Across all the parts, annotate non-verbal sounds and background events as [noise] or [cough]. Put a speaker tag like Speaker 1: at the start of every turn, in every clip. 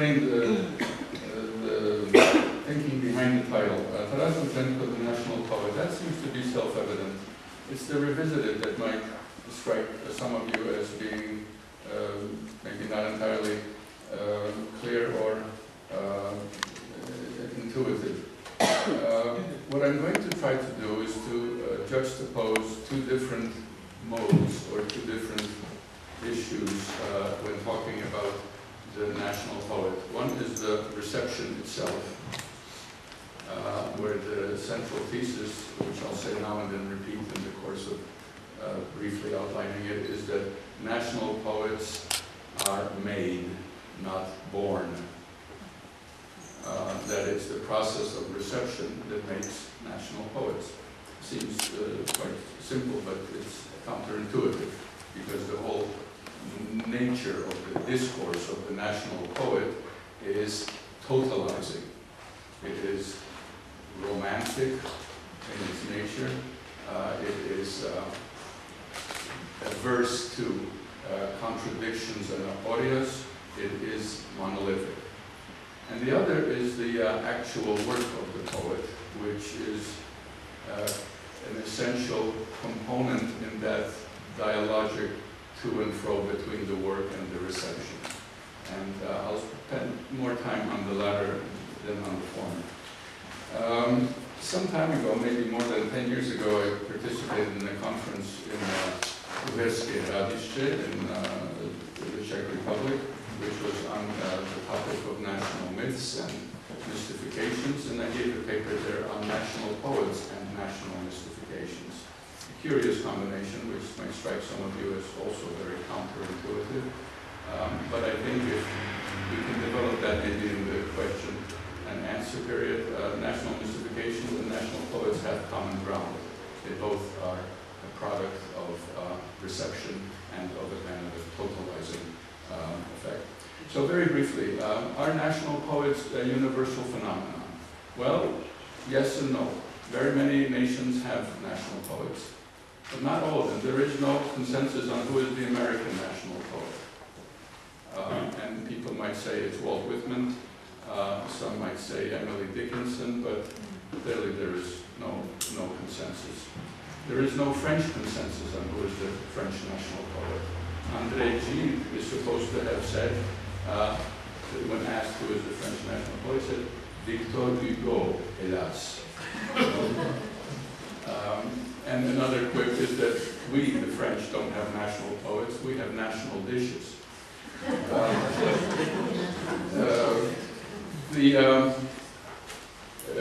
Speaker 1: explain the, uh, the thinking behind the title. Uh, Taras the national poet, that seems to be self-evident. It's the revisited that might strike some of you as being um, maybe not entirely uh, clear or uh, intuitive. Uh, what I'm going to try to do is to uh, juxtapose two different modes or two different issues uh, when talking about the national poet. One is the reception itself, uh, where the central thesis, which I'll say now and then repeat in the course of uh, briefly outlining it, is that national poets are made, not born. Uh, that it's the process of reception that makes national poets. Seems uh, quite simple, but it's counterintuitive because the whole of the discourse of the national poet is totalizing. It is romantic in its nature. Uh, it is uh, averse to uh, contradictions and aporias. It is monolithic. And the other is the uh, actual work of the poet, which is uh, an essential component in that dialogic to and fro between the work and the reception. And uh, I'll spend more time on the latter than on the former. Um, some time ago, maybe more than 10 years ago, I participated in a conference in uh, Uherské Hradiště in uh, the Czech Republic, which was on uh, the topic of national myths and mystifications, and I gave a paper there on national poets and national mystifications curious combination, which might strike some of you as also very counterintuitive. Um, but I think if we can develop that maybe in the question and answer period, uh, national mystifications and national poets have common ground. They both are a product of uh, reception and of a kind of totalizing um, effect. So very briefly, um, are national poets a universal phenomenon? Well, yes and no. Very many nations have national poets but not all of them. There is no consensus on who is the American national poet. Uh, and people might say it's Walt Whitman, uh, some might say Emily Dickinson, but clearly there is no, no consensus. There is no French consensus on who is the French national poet. André Gide is supposed to have said, uh, when asked who is the French national poet, said, Victor Hugo, hélas. And another quip is that we, the French, don't have national poets, we have national dishes. Uh, [laughs] uh, the um,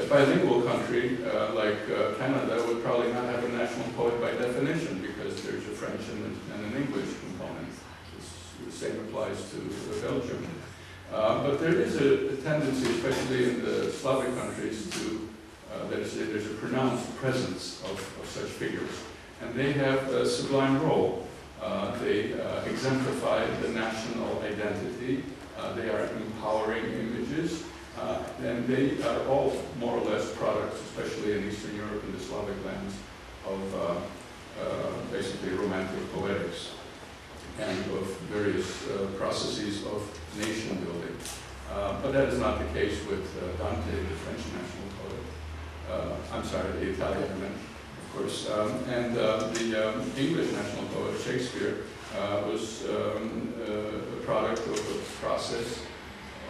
Speaker 1: bilingual country uh, like uh, Canada would probably not have a national poet by definition because there's a French and, and an English component. the same applies to Belgium. Uh, but there is a, a tendency, especially in the Slavic countries, to uh, there's, a, there's a pronounced presence of, of, such figures. And they have a sublime role. Uh, they uh, exemplify the national identity. Uh, they are empowering images. Uh, and they are all more or less products, especially in Eastern Europe and the Slavic lands, of basically romantic poetics and of various processes of nation building. but that is not the case with Dante, the French uh, I'm sorry, the Italian man, of course. Um, and uh, the um, English national poet Shakespeare uh, was um, a product of a process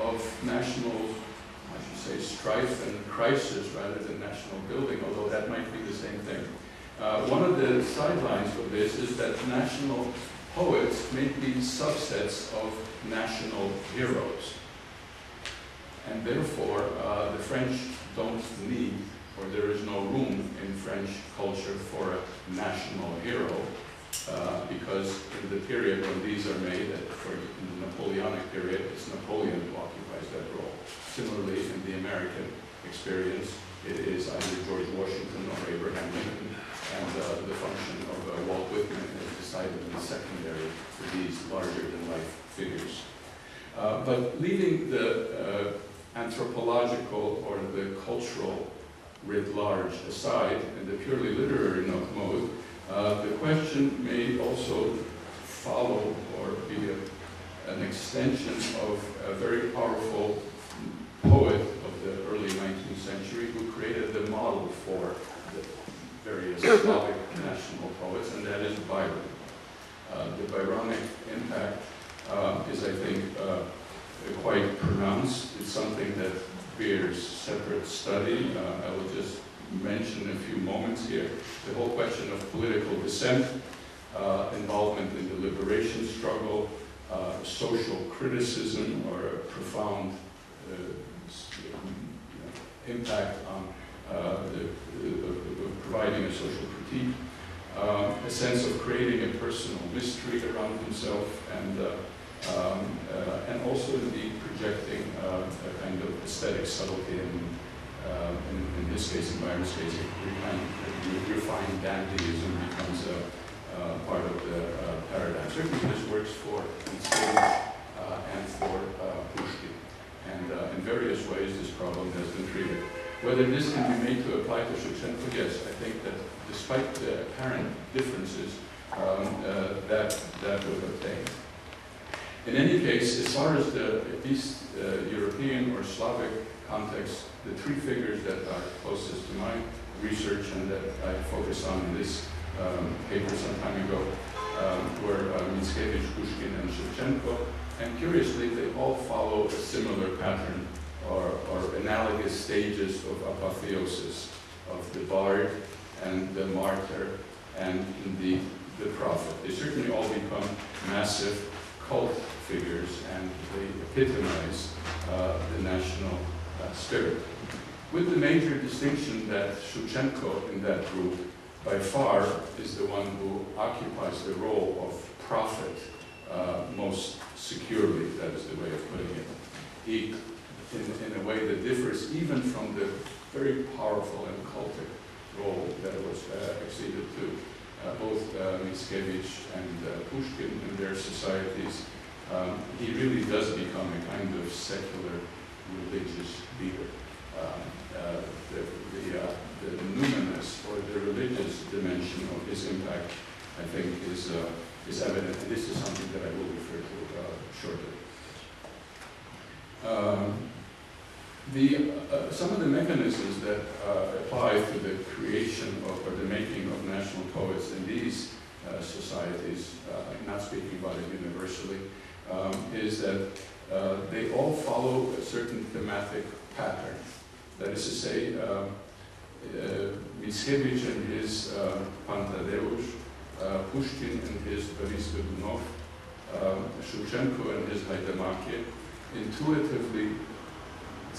Speaker 1: of national, I should say, strife and crisis rather than national building, although that might be the same thing. Uh, one of the sidelines of this is that national poets may be subsets of national heroes. And therefore, uh, the French don't need or there is no room in French culture for a national hero, uh, because in the period when these are made, for the Napoleonic period, it's Napoleon who occupies that role. Similarly, in the American experience, it is either George Washington or Abraham Lincoln, and uh, the function of uh, Walt Whitman is decidedly secondary to these larger-than-life figures. Uh, but leaving the uh, anthropological or the cultural writ large aside, in the purely literary mode, uh, the question may also follow or be a, an extension of a very powerful poet of the early 19th century who created the model for the various [coughs] Slavic national poets, and that is Byron. Uh, the Byronic impact uh, is, I think, uh, quite pronounced. It's something that separate study. Uh, I will just mention a few moments here. The whole question of political dissent, uh, involvement in the liberation struggle, uh, social criticism or a profound uh, impact on uh, the, providing a social critique, uh, a sense of creating a personal mystery around himself, and uh, um, uh, and also indeed projecting uh, kind of aesthetic subtlety and uh, in, in, this case, in Byron's case, refined, dandyism becomes a, part of the paradigm. Certainly this works for Mickiewicz and for Pushkin. And in various ways this problem has been treated. Whether this can be made to apply to Shevchenko, yes, I think that despite the apparent differences, um, uh, that, that would obtain. In any case, as far as the East uh, European or Slavic context, the three figures that are closest to my research and that I focused on in this um, paper some time ago um, were uh, Mickiewicz, Pushkin, and Shevchenko. And curiously, they all follow a similar pattern or, or analogous stages of apotheosis of the bard and the martyr and indeed the prophet. They certainly all become massive cult figures and they epitomize uh, the national uh, spirit. With the major distinction that Shevchenko in that group by far is the one who occupies the role of prophet uh, most securely, that is the way of putting it. He in, in a way that differs even from the very powerful and cultic role that was uh, acceded to both uh, Mickiewicz and uh, Pushkin in their societies. Um, he really does become a kind of secular religious leader. Um, uh, the, the, uh, the numinous or the religious dimension of his impact, I think, is, uh, is evident, and this is something that I will refer to shortly. Um, the, uh, some of the mechanisms that uh, apply to the creation of, or the making of national poets in these uh, societies, uh, not speaking about it universally, um, is that uh, they all follow a certain thematic pattern. That is to say, uh, Mickiewicz and his uh, Pan Tadeusz, Pushkin and his Boris Godunov, um, Shevchenko and his Haidamaky, intuitively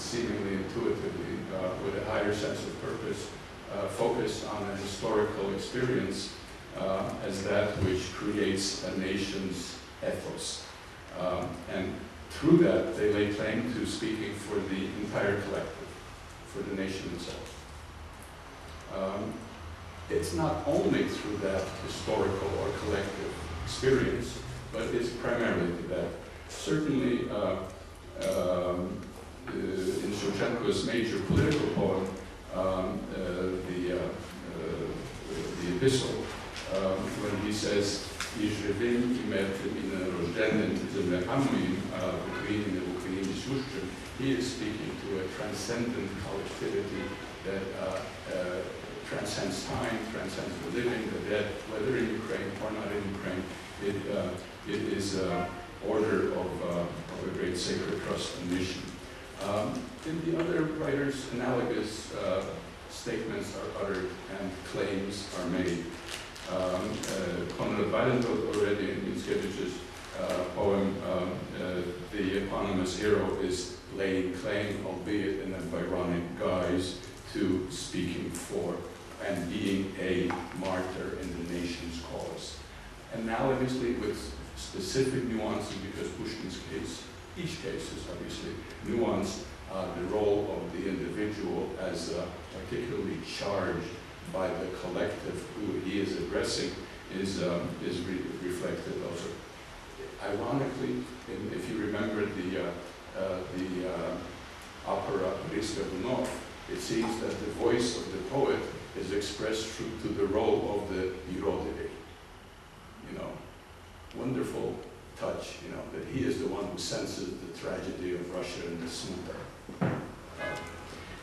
Speaker 1: seemingly intuitively, uh, with a higher sense of purpose, uh, focus on a historical experience uh, as that which creates a nation's ethos. Um, and through that, they lay claim to speaking for the entire collective, for the nation itself. Um, it's not only through that historical or collective experience, but it's primarily that. Certainly, uh, um, in Shevchenko's major political poem, um, uh, the, uh, the Epistle, um, when he says, he is speaking to a transcendent collectivity that uh, uh, transcends time, transcends the living, the dead, whether in Ukraine or not in Ukraine. It, uh, it is an order of, of a great sacred trust and mission. Um, in the other writers, analogous uh, statements are uttered and claims are made. Um, uh, Konrad Wallenrod already in Mickiewicz's uh, poem, um, uh, the eponymous hero is laying claim, albeit in a Byronic guise, to speaking for and being a martyr in the nation's cause. Analogously with specific nuances, because Pushkin's case each case is obviously nuanced. Uh, the role of the individual as uh, particularly charged by the collective who he is addressing is, um, is re reflected also. Ironically, in, if you remember the, uh, uh the uh, opera Boris Godunov, it seems that the voice of the poet is expressed through to the role of the Yurodivy. You know, wonderful touch, you know, that he is the one who senses the tragedy of Russia and the. Uh,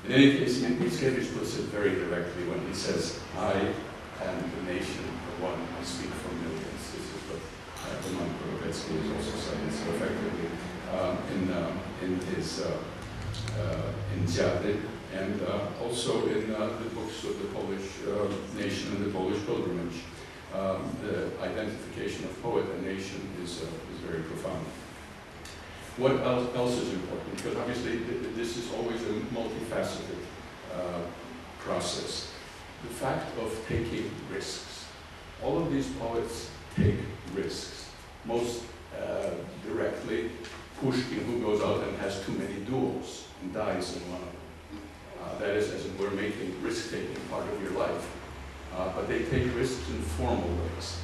Speaker 1: in any case, Mickiewicz puts it very directly when he says, I am the nation, the one I speak for millions. This is what uh, Roman Koropeckyj is also saying so effectively um, in, um, in his uh, uh, in Dziady and uh, also in uh, the books of the Polish uh, nation and the Polish pilgrimage. Um, the identification of poet and nation is, very profound. What else, else is important? Because obviously th this is always a multifaceted uh, process. The fact of taking risks. All of these poets take risks. Most uh, directly, Pushkin, who goes out and has too many duels and dies in one of them. Uh, that is, as were, making risk-taking part of your life. Uh, but they take risks in formal ways.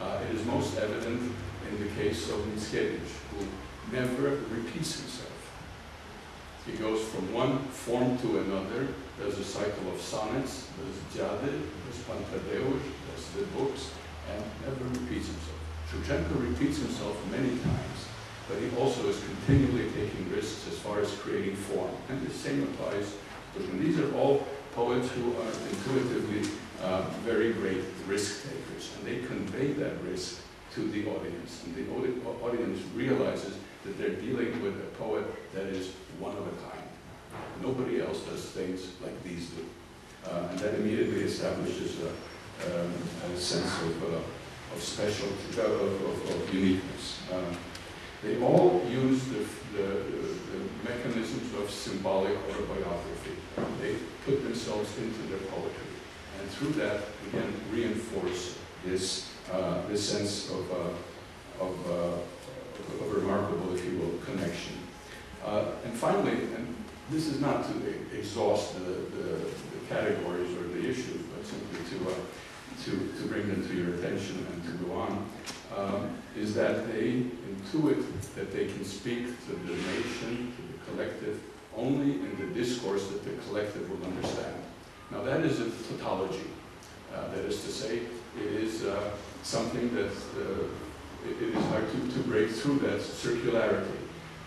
Speaker 1: Uh, it is most evident in the case of Mickiewicz, who never repeats himself. He goes from one form to another, there's a cycle of sonnets, there's Dziady, there's Pan Tadeusz, there's the books, and never repeats himself. Shevchenko repeats himself many times, but he also is continually taking risks as far as creating form. And the same applies to him. These are all poets who are intuitively uh, very great risk takers, and they convey that risk to the audience. And the audience realizes that they're dealing with a poet that is one of a kind. Nobody else does things like these do. Uh, and that immediately establishes a, um, a sense of, uh, of special, of, of, of uniqueness. Uh, they all use the, the, the, mechanisms of symbolic autobiography. They put themselves into their poetry. And through that, again, reinforce this, uh, this sense of, uh, of uh, a remarkable, if you will, connection. Uh, and finally, and this is not to exhaust the, the, the, categories or the issues, but simply to, uh, to, to bring them to your attention and to go on, um, is that they intuit that they can speak to the nation, to the collective, only in the discourse that the collective will understand. Now that is a tautology. Uh, that is to say, it is uh, something that uh, it, it is hard to, to break through that circularity.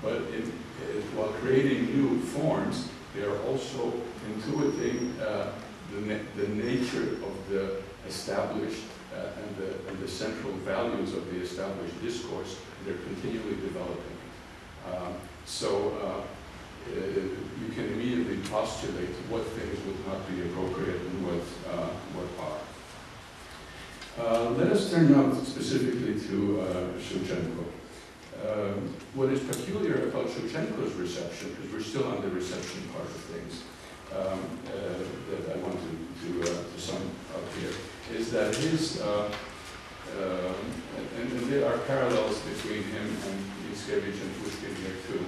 Speaker 1: But in, while creating new forms, they are also intuiting uh, the, na the nature of the established uh, and, the, and the central values of the established discourse. They're continually developing. Um, so uh, uh, you can immediately postulate what things would not be appropriate and what, what are. Uh, let us turn now specifically to uh, Shevchenko. Um, what is peculiar about Shevchenko's reception, because we're still on the reception part of things, um, uh, that I want to, to, uh, to, sum up here, is that his, uh, um, and, and, there are parallels between him and Mickiewicz and Pushkin here too,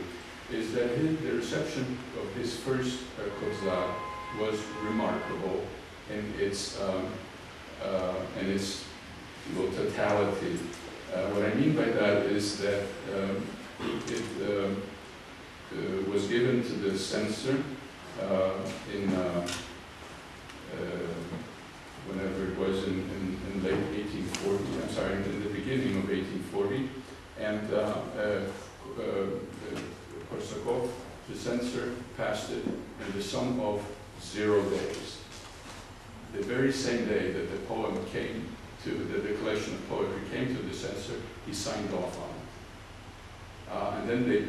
Speaker 1: is that his, the reception of his first uh, was remarkable in its um, uh, and its totality. Uh, what I mean by that is that um, it um, uh, was given to the censor uh, in uh, whenever it was in, in, in, late 1840, I'm sorry, in the beginning of 1840, and Korsakov, the censor, passed it in the sum of zero days the very same day that the poem came to, the, the collection of poetry came to the censor, he signed off on it. Uh, and then they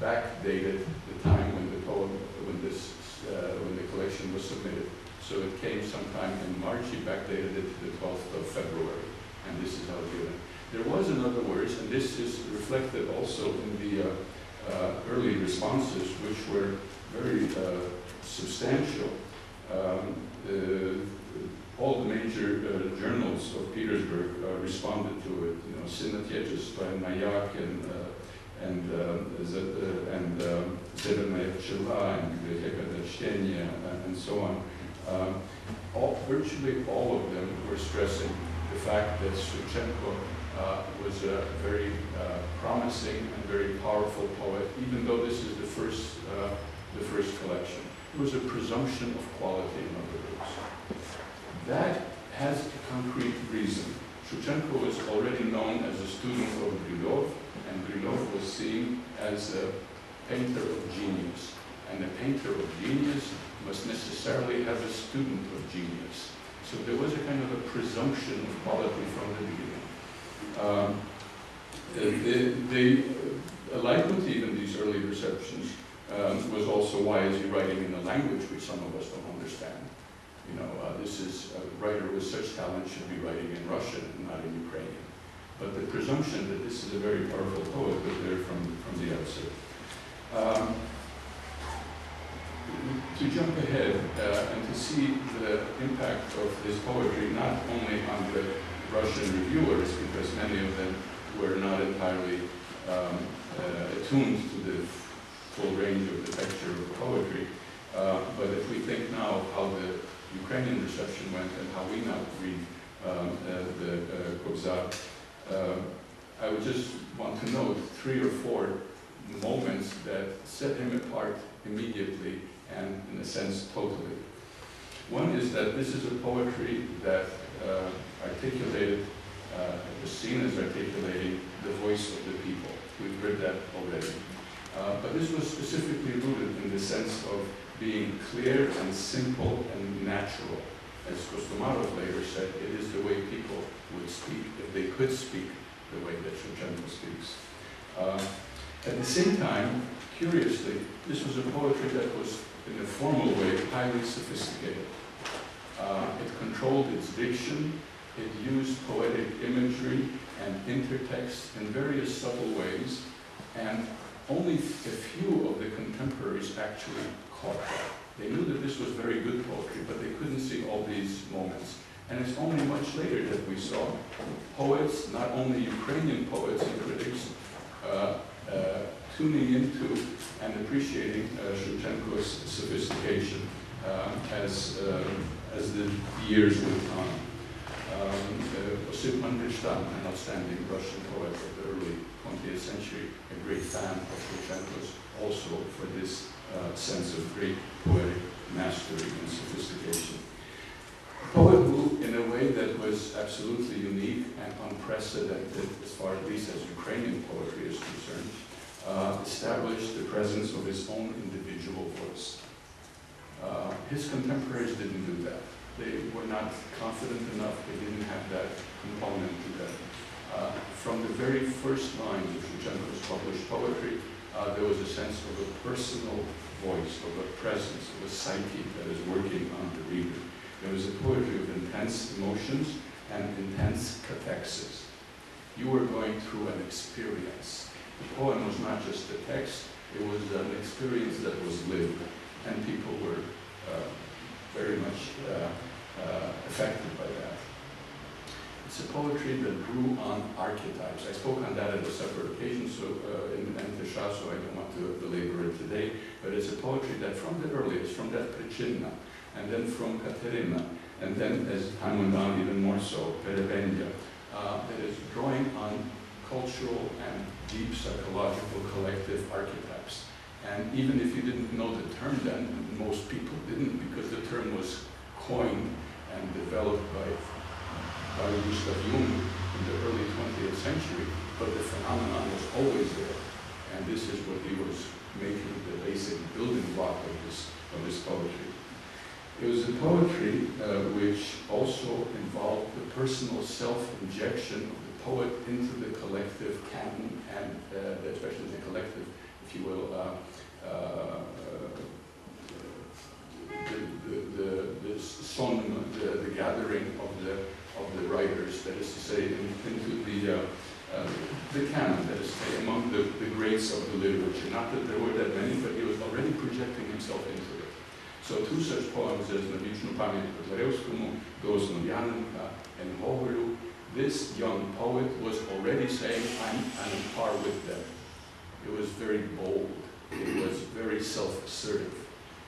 Speaker 1: backdated the time when the poem, when this, uh, when the collection was submitted. So it came sometime in March, he backdated it to the 12th of February, and this is how it given. There was, in other words, and this is reflected also in the uh, uh early responses, which were very uh, substantial. Um, uh, all the major uh, journals of Petersburg uh, responded to it. You know, by Mayak and and um, and um, Zelenaya Pchela and Biblioteka and so on. Um, all, virtually all of them were stressing the fact that Shevchenko uh, was a very uh, promising and very powerful poet, even though this is the first, uh, the first collection. It was a presumption of quality, in other words. That has a concrete reason. Shevchenko was already known as a student of Bryullov, And Bryullov was seen as a painter of genius. And a painter of genius must necessarily have a student of genius. So there was a kind of a presumption of quality from the beginning. Um, the, the, a leitmotif in these early receptions um, was also why is he writing in a language which some of us don't understand. You know, uh, this is a writer with such talent should be writing in Russian not in Ukrainian. But the presumption that this is a very powerful poet was there from, from the outset. Um, to jump ahead uh, and to see the impact of his poetry not only on the Russian reviewers, because many of them were not entirely um, uh, attuned to the full range of the texture of poetry, uh, but if we think now how the Ukrainian reception went and how we now read um, uh, the uh, Kobzar, uh, I would just want to note three or four moments that set him apart immediately and, in a sense, totally. One is that this is a poetry that uh, articulated, uh, was seen as articulating the voice of the people. We've heard that already. Uh, but this was specifically rooted in the sense of being clear and simple and natural. As Kostomarov later said, it is the way people would speak if they could speak the way that Shevchenko speaks. Uh, at the same time, curiously, this was a poetry that was, in a formal way, highly sophisticated. Uh, it controlled its diction, it used poetic imagery and intertext in various subtle ways, and only a few of the contemporaries actually caught that. They knew that this was very good poetry, but they couldn't see all these moments. And it's only much later that we saw poets, not only Ukrainian poets and critics, uh, uh, tuning into and appreciating uh, Shevchenko's sophistication uh, as, uh, as the years went on. Um, Mandelstam, an outstanding Russian poet of the early 20th century, a great fan of Shevchenko's, also for this uh, sense of great poetic mastery and sophistication. A poet who, in a way that was absolutely unique and unprecedented, as far at least as Ukrainian poetry is concerned, uh, established the presence of his own individual voice. Uh, his contemporaries didn't do that. They were not confident enough, they didn't have that component to them. Uh, from the very first lines of Shevchenko's published poetry, uh, there was a sense of a personal voice, of a presence, of a psyche that is working on the reader. There was a poetry of intense emotions and intense cathexis. You were going through an experience. The poem was not just a text, it was an experience that was lived, and people were uh, very much uh, uh, affected by that. It's a poetry that drew on archetypes. I spoke on that at a separate occasion, so uh, in Antesha, so I don't want to belabor it today, but it's a poetry that from the earliest, from that Prichinna, and then from Katerina, and then as time went on, even more so, Perebendia, uh, that is drawing on cultural and deep psychological collective archetypes. And even if you didn't know the term then, most people didn't because the term was coined and developed by, by Gustav Jung in the early 20th century, but the phenomenon was always there. And this is what he was making the basic building block of this, of this poetry. It was a poetry uh, which also involved the personal self-injection of the poet into the collective canon and uh, especially the collective, you will, uh, uh, uh, the, the, the, song, the, the, gathering of the of the writers, that is to say, into the uh, the canon, that is to say, among the, the greats of the literature. Not that there were that many, but he was already projecting himself into it. So two such poems as Nadično pamet Pozarevskomu, Grozno Janenka, and Hovoru, this young poet was already saying, I'm, I'm on par with them. It was very bold. It was very self-assertive.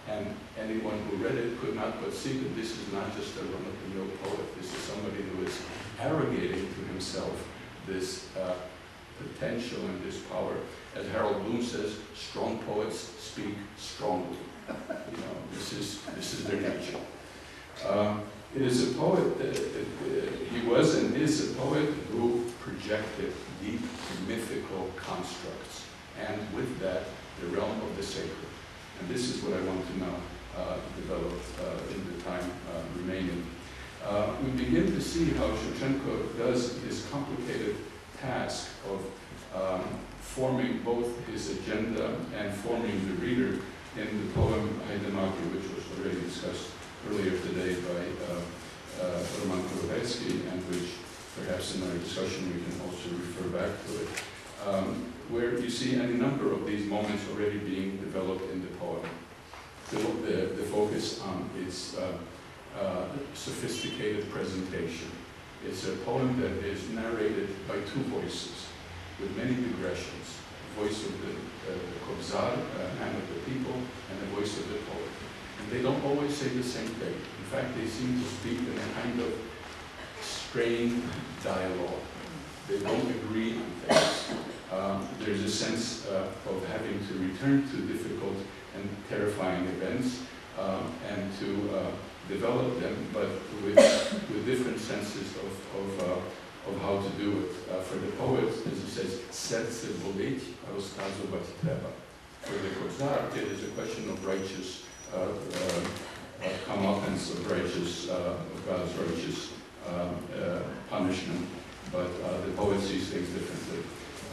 Speaker 1: And anyone who read it could not but see that this is not just a run-of-the-mill poet. This is somebody who is arrogating to himself this uh, potential and this power. As Harold Bloom says, strong poets speak strongly. You know, this is, this is their nature. Uh, it is a poet, that, he was and is a poet who projected deep mythical constructs, and with that, the realm of the sacred. And this is what I want to now uh, develop uh, in the time uh, remaining. Uh, we begin to see how Shevchenko does his complicated task of um, forming both his agenda and forming the reader in the poem Haidamaky, which was already discussed earlier today by uh, uh, Roman Koropeckyj, and which perhaps in our discussion we can also refer back to it, um, where you see any number of these moments already being developed in the poem. The, the, the focus on its uh, uh, sophisticated presentation. It's a poem that is narrated by two voices, with many digressions. The voice of the, uh, the Kobzar, uh, of the people, and the voice of the poet. And they don't always say the same thing. In fact, they seem to speak in a kind of strained dialogue. They don't agree on things. Um, there's a sense uh, of having to return to difficult and terrifying events um, and to uh, develop them, but with, with different senses of, of, uh, of how to do it. Uh, for the poet, as it says, serce boleć, a rozkazować treba. For the Kobzar, it is a question of righteous uh, uh, comeuppance, of righteous, of God's righteous um, punishment, but the poet sees things differently,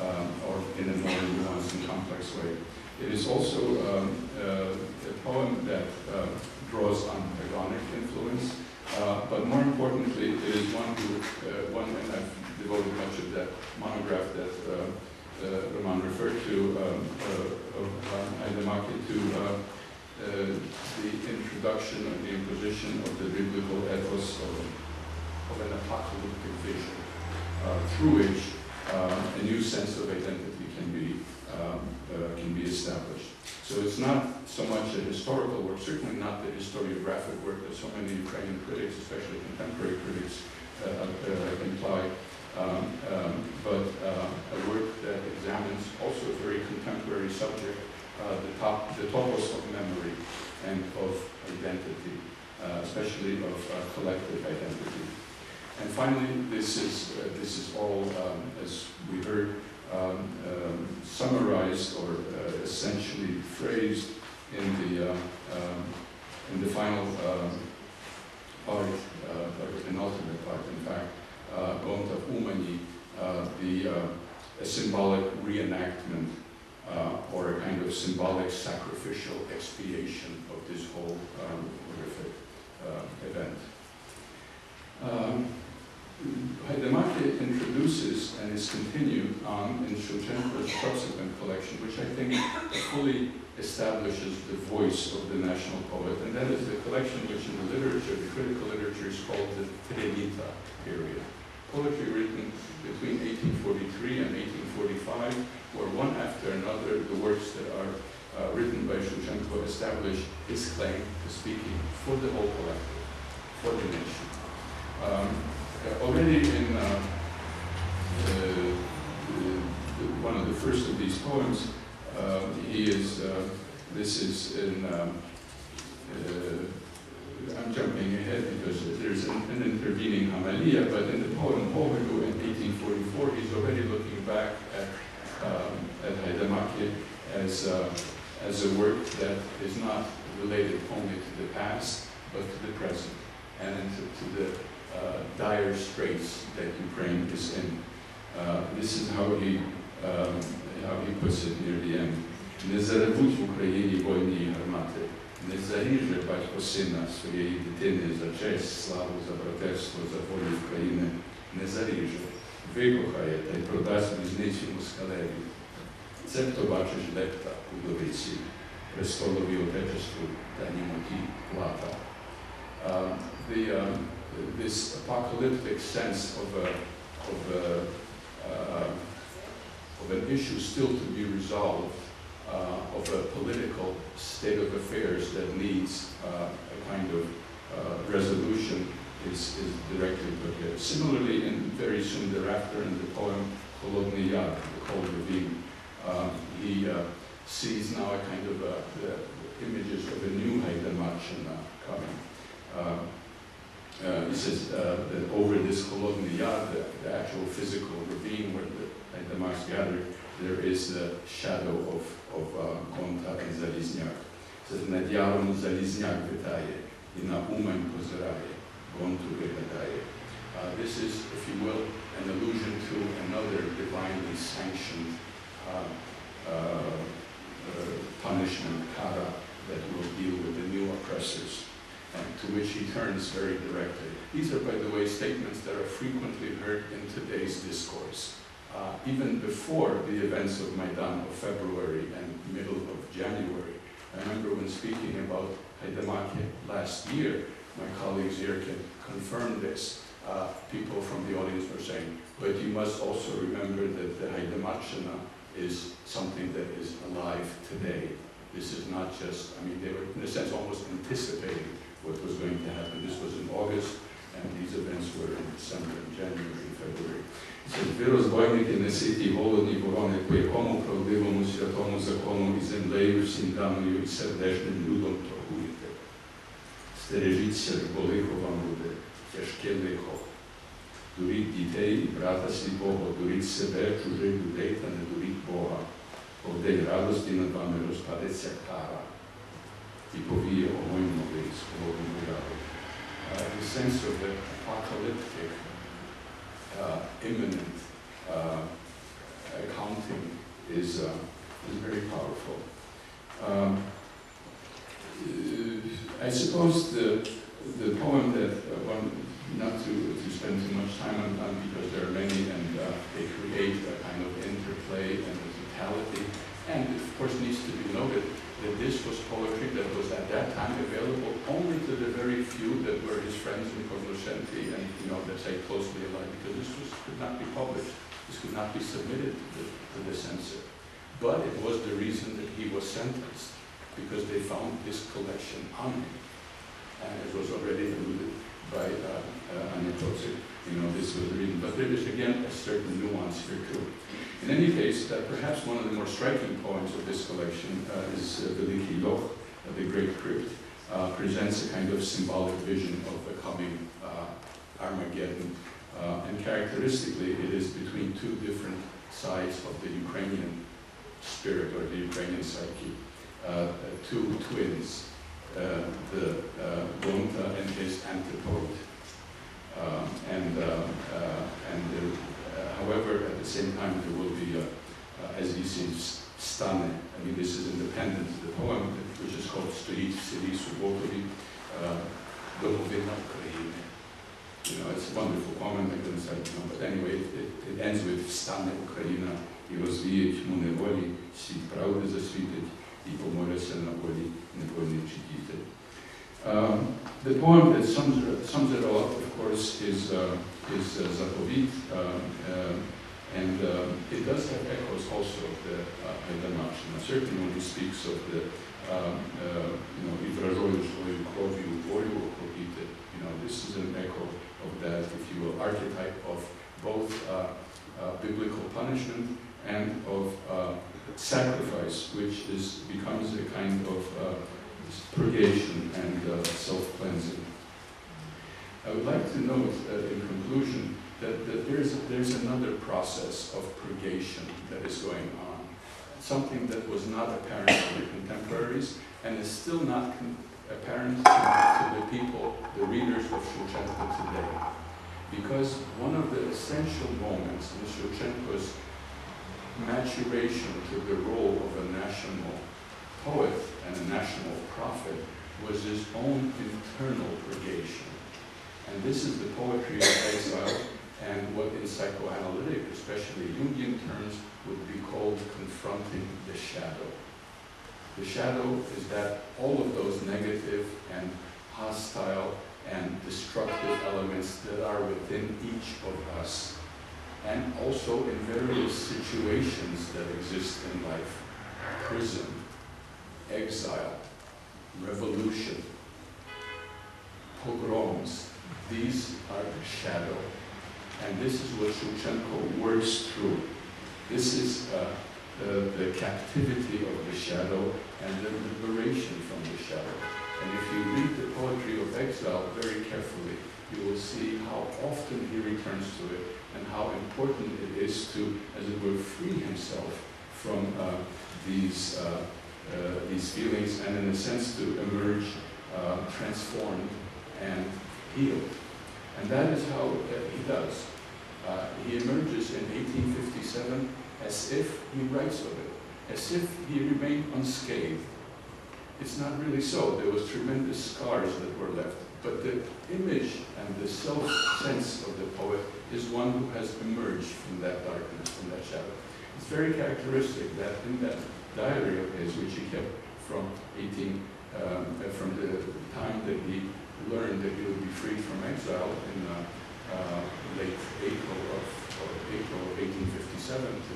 Speaker 1: um, or in a more nuanced and complex way. It is also um, uh, a poem that uh, draws on Agonic influence, uh, but more importantly, it is one who, uh, one, and I've devoted much of that monograph that uh, uh, Roman referred to, um, Haidamaky, to the introduction and the imposition of the biblical ethos of, of an apocalyptic vision, through which a new sense of identity can be um, uh, can be established. So it's not so much a historical work, certainly not the historiographic work that so many Ukrainian critics, especially contemporary critics, uh, uh, imply, um, um, but uh, a work that examines also a very contemporary subject, uh, the, top, the topos of memory and of identity, uh, especially of collective identity. And finally, this is, this is all, um, as we heard, um, um, summarized or uh, essentially phrased in the uh, um, in the final um, part, uh, or the penultimate part, in fact, uh, Umani, uh, the uh, a symbolic reenactment or a kind of symbolic sacrificial expiation of this whole um, horrific event. Um, Haidamaky introduces and is continued on in Shevchenko's subsequent collection, which I think fully establishes the voice of the national poet, and that is the collection which in the literature, the critical literature, is called the Tri lita period. Poetry written between 1843 and 1845, where one after another the works that are uh, written by Shevchenko establish his claim to speaking for the whole collective, for the nation. Um, already in uh, one of the first of these poems, um, he is, uh, this is in, um, uh, I'm jumping ahead because there's an, an intervening homilia, but in the poem Pohidu in 1844, he's already looking back at, um, at Haidamaky as, uh, as a work that is not related only to the past, but to the present and to, to the uh, dire straits that Ukraine is in. Uh, this is how he, um, how he puts it near the end. Не заревуть в Україні війні гармати, не заріже батько сина своєї дитини за честь, славу, за братерство, за волю України, не заріже, викохає та й продасть візниці москалеві. Це хто бачиш лепта у довиці, престолові отечеству та німоті плата. Uh, the, um, this apocalyptic sense of, a, of, a, uh, of an issue still to be resolved, uh, of a political state of affairs that needs uh, a kind of uh, resolution is, is directly put here. Similarly, and very soon thereafter in the poem Holodny Yar, the Cold Ravine, um, he uh, sees now a kind of a, the images of a new Haidamachina coming. Uh, he says uh, that over this Holodny Yar, the, the actual physical ravine where the Haidamaks gathered, there is the shadow of, of uh, Gonta and Zalizniak. It says, Nad Jarom Zalizniak vytaje, i na Gontu. Uh, This is, if you will, an allusion to another divinely sanctioned uh, uh, punishment, kara, that will deal with the new oppressors, to which he turns very directly. These are, by the way, statements that are frequently heard in today's discourse. Uh, even before the events of Maidan of February and middle of January, I remember when speaking about Haidamaky last year, my colleagues here can confirm this. Uh, people from the audience were saying, but you must also remember that the Haidamachana is something that is alive today. This is not just, I mean, they were in a sense almost anticipating what was going to happen. This was in August, and these events were in December, and January, February. Ви розбойники неситі голодні ворони, по якому правдивому святому закону і землею всім даною і сердечним людом торгуєте. Стережіться, бо лихо вам буде, тяжке лихо. Дуріть дітей і брата сліпого, дуріть себе, чужих людей та не дуріть Бога. Бо в день радості над вами розпадеться кара uh, the sense of the apocalyptic, uh, imminent uh, accounting is, uh, is very powerful. Um, uh, I suppose the, the poem that uh, one, not to, to spend too much time on, on because there are many and they create a kind of interplay and a totality and of course needs to be noted that this was poetry that was at that time available only to the very few that were his friends in cognoscenti and, you know, let's say closely aligned, because this was, could not be published. This could not be submitted to the, to the censor. But it was the reason that he was sentenced, because they found this collection on him. And it was already alluded by uh, uh, you know, this was the reason. But there is, again, a certain nuance here, too. In any case, uh, perhaps one of the more striking poems of this collection uh, is uh, Veliki Loch, uh, the Great Crypt, uh, presents a kind of symbolic vision of the coming Armageddon. And characteristically, it is between two different sides of the Ukrainian spirit or the Ukrainian psyche. Two twins, the Gonta and his antipode. Um, and uh, uh, and there, uh, however, at the same time, there will be, uh, uh, as he sees, stane. I mean, this is independent. The poem, which is called Stoit Sili Subotovi, Domovina Ukraine. You know, it's a wonderful poem, I couldn't say, you know, but anyway, it, it ends with Stane Ukraina і розвіять му неволі, світ правди засвітить, і помоляться на волі невольничі діти. Um, the poem that sums sums it all up, of course, is, uh, is uh, Zapovit, um, uh, and um, it does have echoes also of the uh, Certainly when he speaks of the, um, uh, you know, Ivražoju svoju you know, this is an echo of that, if you will, archetype of both uh, uh, biblical punishment and of uh, sacrifice, which is becomes a kind of uh, purgation and uh, self-cleansing. I would like to note uh, in conclusion that, that there's, there's another process of purgation that is going on, something that was not apparent to the contemporaries and is still not apparent to, to the people, the readers of Shevchenko today. Because one of the essential moments in Shevchenko's maturation to the role of a national poet and a national prophet was his own internal purgation. And this is the poetry of exile and what in psychoanalytic, especially Jungian terms, would be called confronting the shadow. The shadow is that all of those negative and hostile and destructive elements that are within each of us and also in various situations that exist in life. Prison, exile, revolution, pogroms, these are the shadow. And this is what Shevchenko works through. This is uh, the, the captivity of the shadow and the liberation from the shadow. And if you read the poetry of exile very carefully, you will see how often he returns to it and how important it is to, as it were, free himself from uh, these, uh, these feelings and in a sense to emerge uh, transformed and healed. And that is how uh, he does. Uh, he emerges in 1857 as if he writes of it, as if he remained unscathed. It's not really so. There was tremendous scars that were left. But the image and the self-sense of the poet is one who has emerged from that darkness, from that shadow. It's very characteristic that in that diary of his, which he kept from 18, um, uh, from the time that he learned that he would be freed from exile in uh, uh, late April of April of 1857 to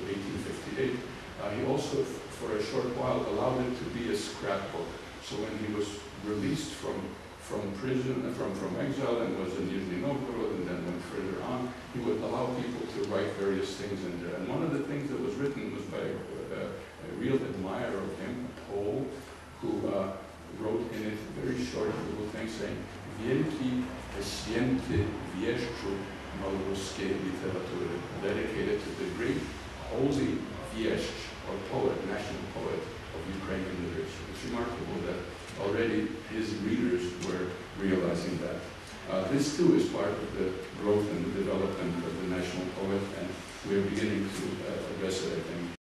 Speaker 1: 1858. Uh, he also, for a short while, allowed it to be a scrapbook. So when he was released from from prison, uh, from, from exile and was in Nizhny Novgorod and then went further on, he would allow people to write various things in there. And one of the things that was written was by a, a real admirer of him, a Pole, who uh, wrote in it a very short little thing saying, Wielki święty wieszczu malruskiej literatury, dedicated to the great holy wieszcz, or poet, national poet of Ukrainian literature. It's remarkable that already his readers were realizing that. Uh, this too is part of the growth and the development of the national poet, and we're beginning to uh, address it, I think,